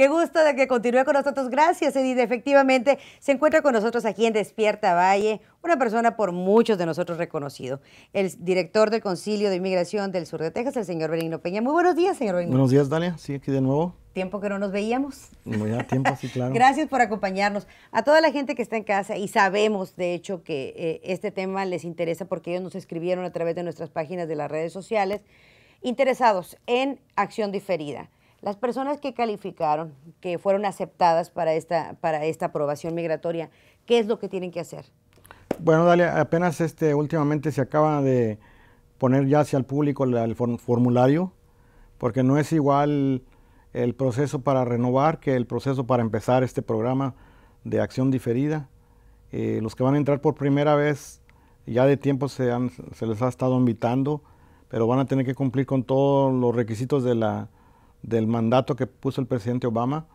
Qué gusto de que continúe con nosotros. Gracias, Edith. Efectivamente, se encuentra con nosotros aquí en Despierta Valle, una persona por muchos de nosotros reconocido, el director del Concilio de Inmigración del Sur de Texas, el señor Benigno Peña. Muy buenos días, señor Benigno. Buenos días, Dalia. Sí, aquí de nuevo. Tiempo que no nos veíamos. Ya, tiempo, sí, claro. Gracias por acompañarnos. A toda la gente que está en casa, y sabemos, de hecho, que eh, este tema les interesa porque ellos nos escribieron a través de nuestras páginas de las redes sociales, interesados en acción diferida. Las personas que calificaron, que fueron aceptadas para esta, para esta aprobación migratoria, ¿qué es lo que tienen que hacer? Bueno, Dalia, apenas este, últimamente se acaba de poner ya hacia el público el, formulario, porque no es igual el proceso para renovar que el proceso para empezar este programa de acción diferida. Eh, los que van a entrar por primera vez, ya de tiempo se, se les ha estado invitando, pero van a tener que cumplir con todos los requisitos de la, del mandato que puso el presidente Obama.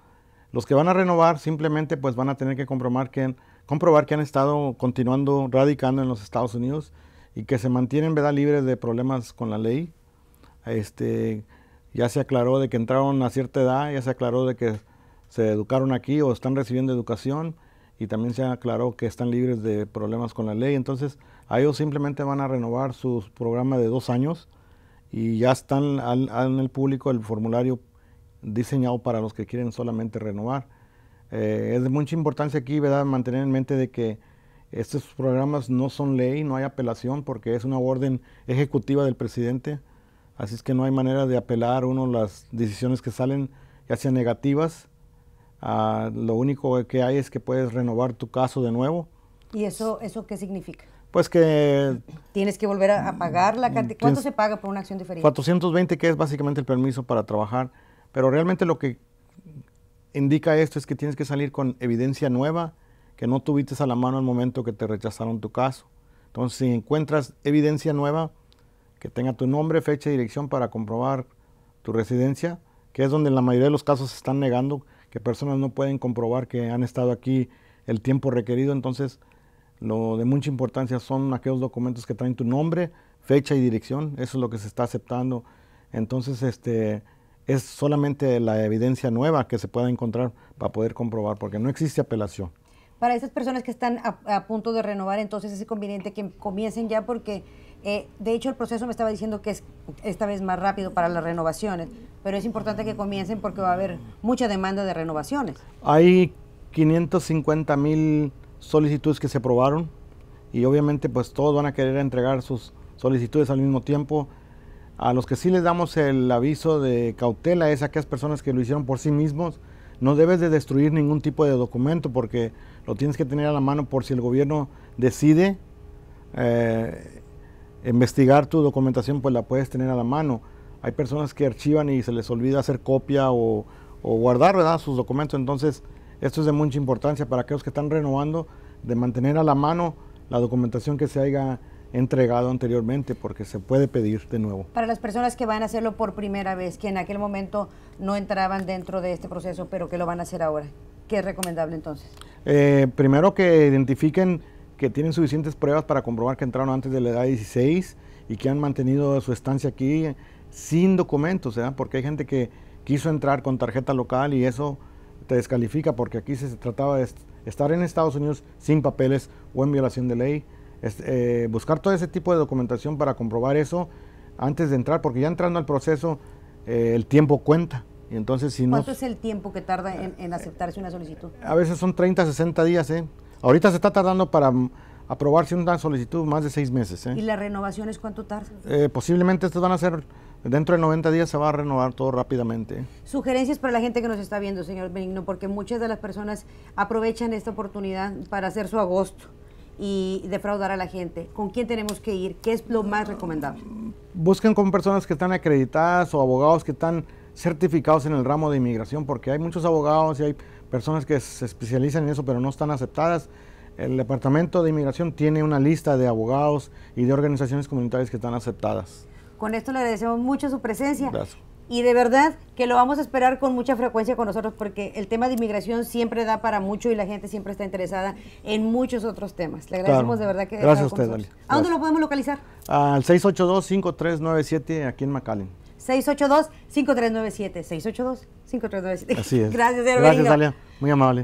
Los que van a renovar simplemente pues van a tener que comprobar que, comprobar que han estado continuando radicando en los Estados Unidos y que se mantienen ¿verdad? libres de problemas con la ley. Este, ya se aclaró de que entraron a cierta edad, ya se aclaró de que se educaron aquí o están recibiendo educación y también se aclaró que están libres de problemas con la ley. Entonces, a ellos simplemente van a renovar su programa de dos años y ya están en el público el formulario diseñado para los que quieren solamente renovar. Eh, es de mucha importancia aquí, ¿verdad?, mantener en mente de que estos programas no son ley, no hay apelación porque es una orden ejecutiva del presidente, así es que no hay manera de apelar uno las decisiones que salen, ya sean negativas. Ah, lo único que hay es que puedes renovar tu caso de nuevo. ¿Y eso, eso qué significa? Pues que... Tienes que volver a, pagar la cantidad. ¿Cuánto se paga por una acción diferente? 420, que es básicamente el permiso para trabajar. Pero realmente lo que indica esto es que tienes que salir con evidencia nueva que no tuviste a la mano al momento que te rechazaron tu caso. Entonces, si encuentras evidencia nueva que tenga tu nombre, fecha y dirección para comprobar tu residencia, que es donde en la mayoría de los casos se están negando que personas no pueden comprobar que han estado aquí el tiempo requerido, entonces lo de mucha importancia son aquellos documentos que traen tu nombre, fecha y dirección, eso es lo que se está aceptando. Entonces, este, es solamente la evidencia nueva que se pueda encontrar para poder comprobar, porque no existe apelación. Para esas personas que están a, punto de renovar, entonces es conveniente que comiencen ya porque, eh, de hecho, el proceso me estaba diciendo que es esta vez más rápido para las renovaciones, pero es importante que comiencen porque va a haber mucha demanda de renovaciones. Hay 550 mil solicitudes que se aprobaron y obviamente pues todos van a querer entregar sus solicitudes al mismo tiempo. A los que sí les damos el aviso de cautela es a aquellas personas que lo hicieron por sí mismos. No debes de destruir ningún tipo de documento porque lo tienes que tener a la mano por si el gobierno decide eh, investigar tu documentación, pues la puedes tener a la mano. Hay personas que archivan y se les olvida hacer copia o, guardar ¿verdad? sus documentos, entonces esto es de mucha importancia para aquellos que están renovando, de mantener a la mano la documentación que se haya entregado anteriormente, porque se puede pedir de nuevo. Para las personas que van a hacerlo por primera vez, que en aquel momento no entraban dentro de este proceso, pero que lo van a hacer ahora, ¿qué es recomendable entonces? Eh, primero que identifiquen que tienen suficientes pruebas para comprobar que entraron antes de la edad de 16 y que han mantenido su estancia aquí sin documentos, porque hay gente que quiso entrar con tarjeta local y eso te descalifica porque aquí se trataba de estar en Estados Unidos sin papeles o en violación de ley. Eh, buscar todo ese tipo de documentación para comprobar eso antes de entrar, porque ya entrando al proceso eh, el tiempo cuenta. Y entonces, si ¿Cuánto es el tiempo que tarda en, aceptarse una solicitud? A veces son 30, 60 días. ¿eh? Ahorita se está tardando para aprobarse una solicitud más de seis meses. ¿Y las renovaciones cuánto tardan? posiblemente estas van a ser Dentro de 90 días se va a renovar todo rápidamente. Sugerencias para la gente que nos está viendo, señor Benigno, porque muchas de las personas aprovechan esta oportunidad para hacer su agosto y defraudar a la gente. ¿Con quién tenemos que ir? ¿Qué es lo más recomendable? Busquen con personas que están acreditadas o abogados que están certificados en el ramo de inmigración, porque hay muchos abogados y hay personas que se especializan en eso, pero no están aceptadas. El Departamento de Inmigración tiene una lista de abogados y de organizaciones comunitarias que están aceptadas. Con esto le agradecemos mucho su presencia. Y de verdad que lo vamos a esperar con mucha frecuencia con nosotros porque el tema de inmigración siempre da para mucho y la gente siempre está interesada en muchos otros temas. Le agradecemos de verdad que... Gracias a usted, Dali. ¿A dónde lo podemos localizar? Al 682-5397 aquí en McAllen. 682-5397. 682-5397. Así es. Gracias, Gracias. Dalia. Muy amable.